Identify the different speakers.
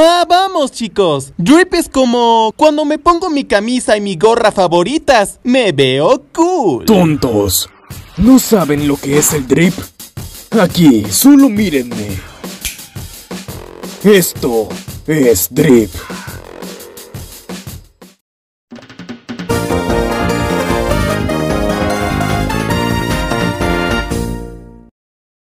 Speaker 1: Ah, vamos chicos. Drip es como cuando me pongo mi camisa y mi gorra favoritas. Me veo cool.
Speaker 2: Tontos. ¿No saben lo que es el drip? Aquí, solo mírenme. Esto es drip.